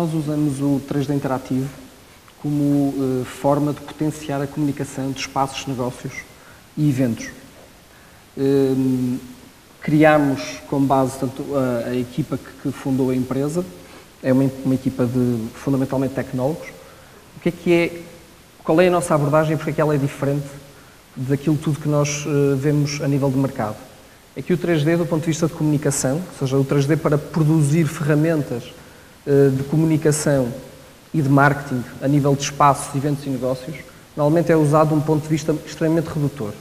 nós usamos o 3D interativo como uh, forma de potenciar a comunicação de espaços negócios e eventos. Uh, criámos com base tanto a, a equipa que, que, fundou a empresa, é uma, uma, equipa de fundamentalmente tecnólogos. O que é que é, qual é a nossa abordagem e porque é que ela é diferente daquilo tudo que nós uh, vemos a nível de mercado? É que o 3D, do ponto de vista de comunicação, ou seja, o 3D para produzir ferramentas de comunicação e de marketing a nível de espaços, eventos e negócios, normalmente é usado de um ponto de vista extremamente redutor.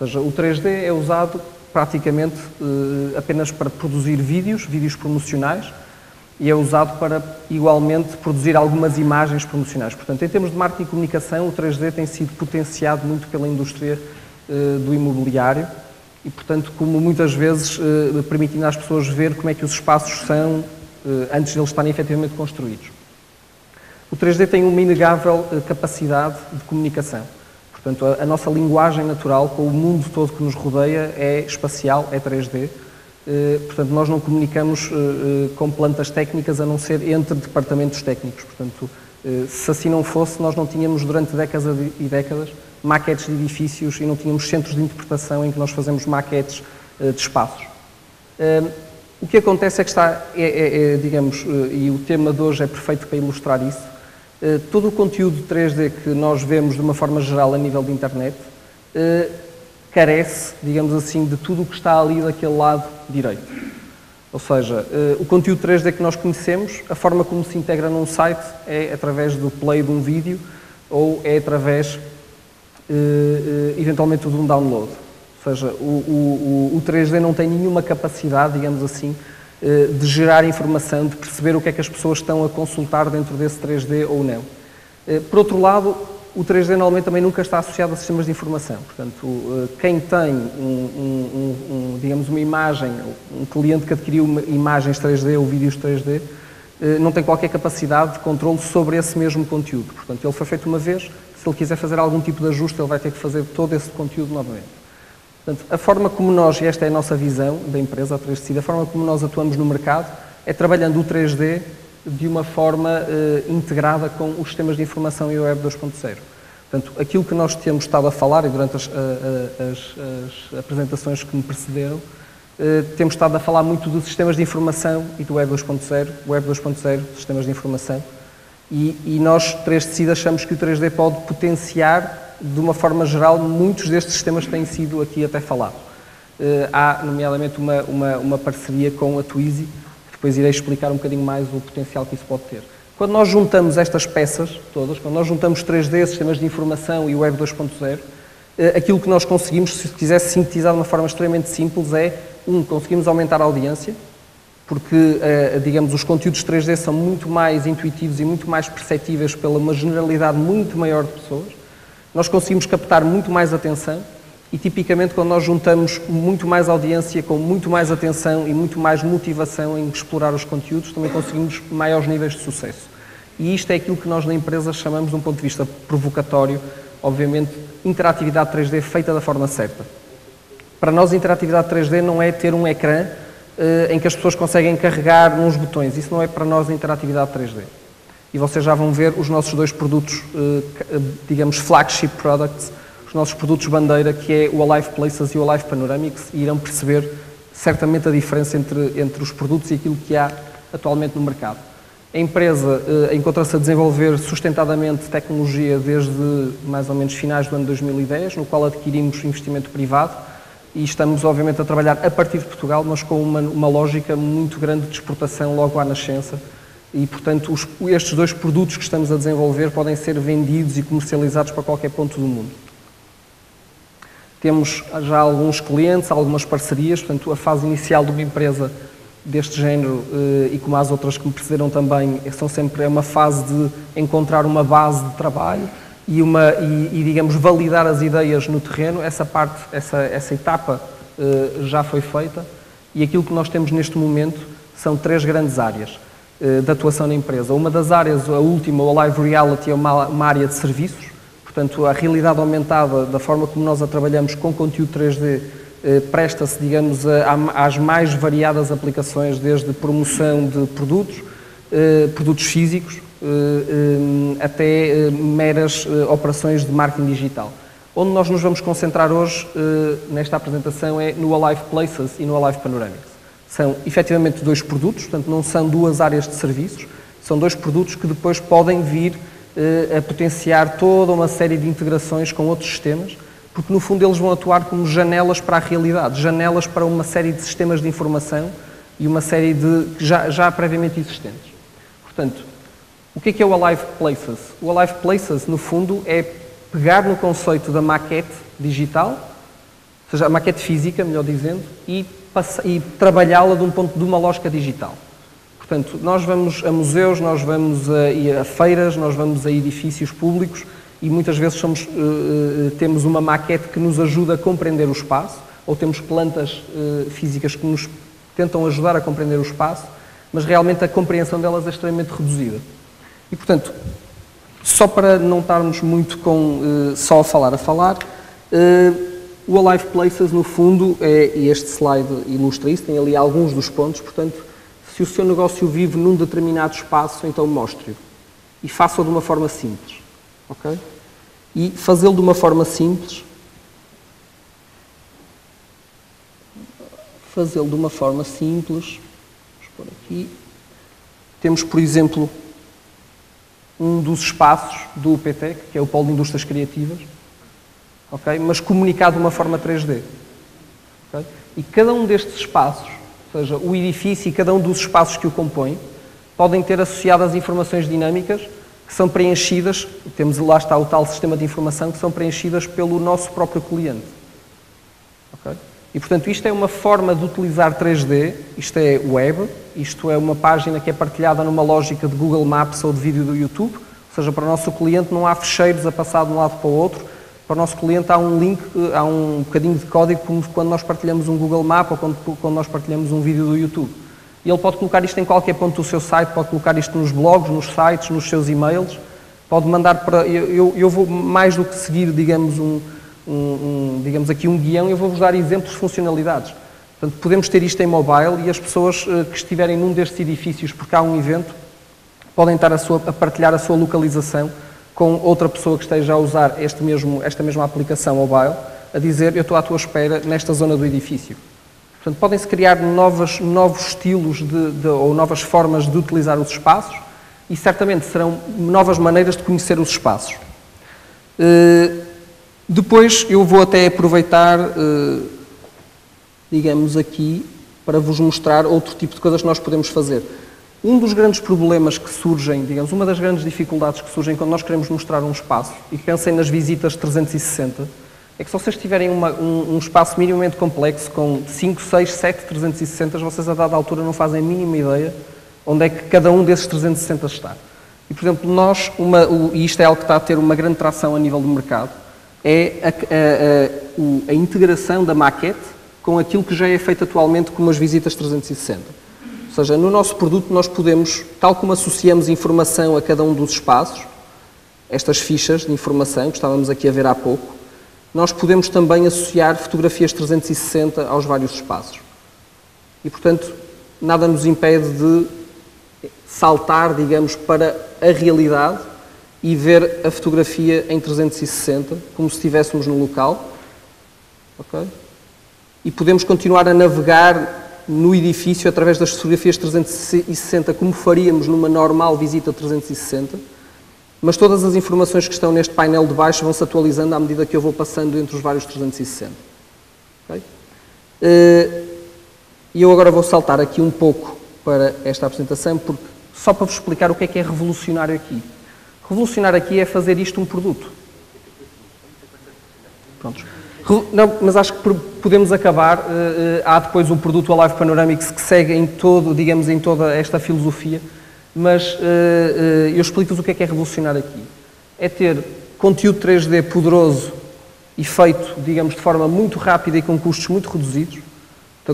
Ou seja, o 3D é usado praticamente uh, apenas para produzir vídeos, vídeos promocionais, e é usado para, igualmente, produzir algumas imagens promocionais. Portanto, em termos de marketing e comunicação, o 3D tem sido potenciado muito pela indústria uh, do imobiliário e, portanto, como muitas vezes permitindo às pessoas ver como é que os espaços são antes de eles estarem efetivamente construídos. O 3D tem uma inegável capacidade de comunicação. Portanto, a, nossa linguagem natural com o mundo todo que nos rodeia é espacial, é 3D. Eh, portanto, nós não comunicamos eh, eh, com plantas técnicas a não ser entre departamentos técnicos. Portanto, se assim não fosse, nós não tínhamos durante décadas e décadas maquetes de edifícios e não tínhamos centros de interpretação em que nós fazemos maquetes de espaços. O que acontece é que está, é, é, é, digamos, e o tema de hoje é perfeito para ilustrar isso, eh, todo o conteúdo 3D que nós vemos de uma forma geral a nível de internet eh, carece, digamos assim, de tudo o que está ali daquele lado direito. Ou seja, eh, o conteúdo 3D que nós conhecemos, a forma como se integra num site é através do play de um vídeo ou é através, eventualmente, de um download. Ou seja, o, o, o 3D não tem nenhuma capacidade, digamos assim, eh, de gerar informação, de perceber o que é que as pessoas estão a consultar dentro desse 3D ou não. Eh, por outro lado, o 3D normalmente também nunca está associado a sistemas de informação. Portanto, eh, quem tem, um, um, um, digamos, uma imagem, um cliente que adquiriu imagens 3D ou vídeos 3D, não tem qualquer capacidade de controle sobre esse mesmo conteúdo. Portanto, ele foi feito uma vez, se ele quiser fazer algum tipo de ajuste, ele vai ter que fazer todo esse conteúdo novamente. Portanto, a forma como nós, e esta é a nossa visão da empresa, a 3D, a forma como nós atuamos no mercado é trabalhando o 3D de uma forma uh, integrada com os sistemas de informação e o Web 2.0. Portanto, aquilo que nós temos estado a falar, e durante as, as, as apresentações que me precederam, uh, temos estado a falar muito dos sistemas de informação e do Web 2.0, Web 2.0, sistemas de informação, e, e nós, 3D, achamos que o 3D pode potenciar de uma forma geral, muitos destes sistemas têm sido aqui até falados. Uh, há, nomeadamente, uma, uma, uma, parceria com a Twizy, que depois irei explicar um bocadinho mais o potencial que isso pode ter. Quando nós juntamos estas peças todas, quando nós juntamos 3D, sistemas de informação e Web 2.0, uh, aquilo que nós conseguimos, se quisesse sintetizar de uma forma extremamente simples, é, um, conseguimos aumentar a audiência, porque, uh, digamos, os conteúdos 3D são muito mais intuitivos e muito mais perceptíveis pela uma generalidade muito maior de pessoas nós conseguimos captar muito mais atenção e, tipicamente, quando nós juntamos muito mais audiência com muito mais atenção e muito mais motivação em explorar os conteúdos, também conseguimos maiores níveis de sucesso. E isto é aquilo que nós na empresa chamamos, de um ponto de vista provocatório, obviamente, interatividade 3D feita da forma certa. Para nós, interatividade 3D não é ter um ecrã uh, em que as pessoas conseguem carregar nos botões. Isso não é para nós interatividade 3D e vocês já vão ver os nossos dois produtos, eh, eh, digamos, flagship products, os nossos produtos bandeira, que é o Alive Places e o Alive Panoramics, e irão perceber certamente a diferença entre, entre os produtos e aquilo que há atualmente no mercado. A empresa eh, encontra-se a desenvolver sustentadamente tecnologia desde mais ou menos finais do ano 2010, no qual adquirimos investimento privado e estamos, obviamente, a trabalhar a partir de Portugal, mas com uma, uma lógica muito grande de exportação logo à nascença e, portanto, os, estes dois produtos que estamos a desenvolver podem ser vendidos e comercializados para qualquer ponto do mundo. Temos já alguns clientes, algumas parcerias, portanto, a fase inicial de uma empresa deste género eh, e como as outras que me precederam também, são sempre é uma fase de encontrar uma base de trabalho e, uma, e, e digamos, validar as ideias no terreno. Essa parte, essa, essa etapa eh, já foi feita e aquilo que nós temos neste momento são três grandes áreas. Eh, de atuação na empresa. Uma das áreas, a última, o Live Reality, é uma, uma área de serviços, portanto, a realidade aumentada, da forma como nós a trabalhamos com conteúdo 3D, eh, presta-se, digamos, às mais variadas aplicações, desde promoção de produtos, eh, produtos físicos, até meras operações de marketing digital. Onde nós nos vamos concentrar hoje nesta apresentação é no Alive Places e no Alive Panoramics. São efetivamente dois produtos, portanto não são duas áreas de serviços, são dois produtos que depois podem vir a potenciar toda uma série de integrações com outros sistemas, porque no fundo eles vão atuar como janelas para a realidade, janelas para uma série de sistemas de informação e uma série de já, já previamente existentes. Portanto, o que é, que é o Alive Places? O Alive Places, no fundo, é pegar no conceito da maquete digital, ou seja, a maquete física, melhor dizendo, e, e trabalhá-la de um ponto de uma lógica digital. Portanto, nós vamos a museus, nós vamos a, a feiras, nós vamos a edifícios públicos e muitas vezes somos, uh, temos uma maquete que nos ajuda a compreender o espaço, ou temos plantas uh, físicas que nos tentam ajudar a compreender o espaço, mas realmente a compreensão delas é extremamente reduzida. E, portanto, só para não estarmos muito com só a falar a falar, o Alive Places, no fundo, é, e este slide ilustra isso, tem ali alguns dos pontos, portanto, se o seu negócio vive num determinado espaço, então mostre-o. E faça-o de uma forma simples. Ok? E fazê-lo de uma forma simples fazê-lo de uma forma simples. Vamos pôr aqui. Temos, por exemplo, um dos espaços do UPTEC, que é o Polo de Indústrias Criativas, okay? mas comunicado de uma forma 3D. Okay? E cada um destes espaços, ou seja, o edifício e cada um dos espaços que o compõem, podem ter associadas informações dinâmicas que são preenchidas, temos lá está o tal sistema de informação, que são preenchidas pelo nosso próprio cliente. Okay? E, portanto, isto é uma forma de utilizar 3D, isto é web, isto é uma página que é partilhada numa lógica de Google Maps ou de vídeo do YouTube, ou seja, para o nosso cliente não há fecheiros a passar de um lado para o outro, para o nosso cliente há um link, há um bocadinho de código como quando nós partilhamos um Google Map ou quando, quando nós partilhamos um vídeo do YouTube. E ele pode colocar isto em qualquer ponto do seu site, pode colocar isto nos blogs, nos sites, nos seus e-mails, pode mandar para... Eu, eu vou mais do que seguir, digamos, um um, um, digamos aqui, um guião, eu vou-vos dar exemplos de funcionalidades. Portanto, podemos ter isto em mobile e as pessoas uh, que estiverem num destes edifícios, porque há um evento, podem estar a, sua, a, partilhar a sua localização com outra pessoa que esteja a usar este mesmo, esta mesma aplicação mobile, a dizer, eu estou à tua espera nesta zona do edifício. Portanto, podem-se criar novas, novos estilos de, de, ou novas formas de utilizar os espaços e certamente serão novas maneiras de conhecer os espaços. Uh, depois eu vou até aproveitar, eh, digamos aqui, para vos mostrar outro tipo de coisas que nós podemos fazer. Um dos grandes problemas que surgem, digamos, uma das grandes dificuldades que surgem quando nós queremos mostrar um espaço, e pensem nas visitas 360, é que se vocês tiverem uma, um, um, espaço minimamente complexo, com 5, 6, 7 360, vocês a dada altura não fazem a mínima ideia onde é que cada um desses 360 está. E, por exemplo, nós, uma, o, e isto é algo que está a ter uma grande tração a nível do mercado, é a, a, a, a, integração da maquete com aquilo que já é feito atualmente como as visitas 360. Ou seja, no nosso produto nós podemos, tal como associamos informação a cada um dos espaços, estas fichas de informação que estávamos aqui a ver há pouco, nós podemos também associar fotografias 360 aos vários espaços. E, portanto, nada nos impede de saltar, digamos, para a realidade e ver a fotografia em 360, como se estivéssemos no local. Okay? E podemos continuar a navegar no edifício através das fotografias 360, como faríamos numa normal visita 360, mas todas as informações que estão neste painel de baixo vão se atualizando à medida que eu vou passando entre os vários 360. Okay? Eh, e eu agora vou saltar aqui um pouco para esta apresentação, porque, só para vos explicar o que é que é revolucionário aqui. Revolucionar aqui é fazer isto um produto. Prontos. Não, mas acho que podemos acabar. Uh, há depois o produto Alive Panoramics que segue em todo, digamos, em toda esta filosofia. Mas uh, eu explico-vos o que é que é revolucionar aqui. É ter conteúdo 3D poderoso e feito, digamos, de forma muito rápida e com custos muito reduzidos,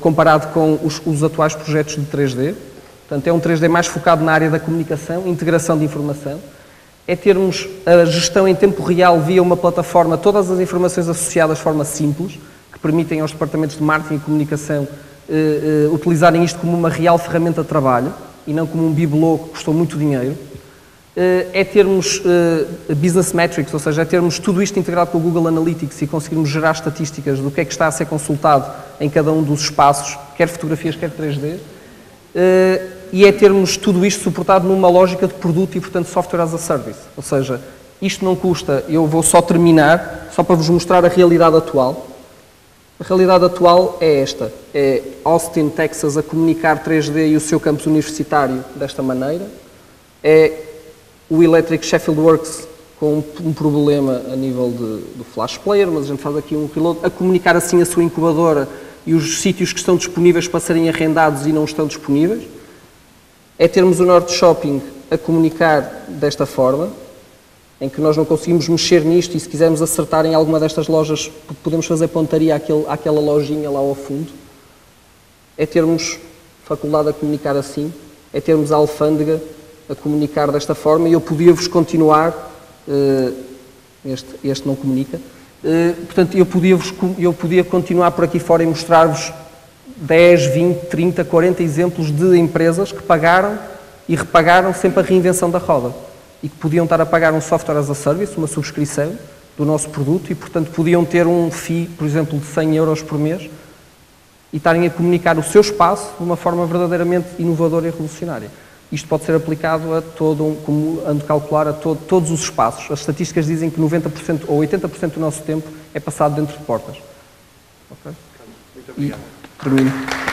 comparado com os, os atuais projetos de 3D. Portanto, é um 3D mais focado na área da comunicação, integração de informação é termos a gestão em tempo real via uma plataforma, todas as informações associadas de forma simples, que permitem aos departamentos de marketing e comunicação uh, uh, utilizarem isto como uma real ferramenta de trabalho. e não como um bibelô que custou muito dinheiro, eh, é termos eh, business metrics, ou seja, é termos tudo isto integrado com o Google Analytics e conseguirmos gerar estatísticas do que é que está a ser consultado em cada um dos espaços, quer fotografias, quer 3D, eh, e é termos tudo isto suportado numa lógica de produto e, portanto, software as a service. Ou seja, isto não custa, eu vou só terminar, só para vos mostrar a realidade atual. A realidade atual é esta: é Austin, Texas, a comunicar 3D e o seu campus universitário desta maneira. É o Electric Sheffield Works com um problema a nível de, do Flash Player, mas a gente faz aqui um reload, a comunicar assim a sua incubadora e os sítios que estão disponíveis para serem arrendados e não estão disponíveis. É termos o Norte Shopping a comunicar desta forma, em que nós não conseguimos mexer nisto e se quisermos acertar em alguma destas lojas, podemos fazer pontaria àquele, àquela lojinha lá ao fundo. É termos faculdade a comunicar assim, é termos a alfândega a comunicar desta forma e eu podia-vos continuar, uh, este, este não comunica, uh, portanto eu podia, eu podia continuar por aqui fora e mostrar-vos 10, 20, 30, 40 exemplos de empresas que pagaram e repagaram sempre a reinvenção da roda e que podiam estar a pagar um software as a service, uma subscrição do nosso produto e, portanto, podiam ter um FII, por exemplo, de 100 euros por mês e estarem a comunicar o seu espaço de uma forma verdadeiramente inovadora e revolucionária. Isto pode ser aplicado a todo, um, como ando a calcular, a todo, todos os espaços. As estatísticas dizem que 90% ou 80% do nosso tempo é passado dentro de portas. Ok? Muito obrigado. E three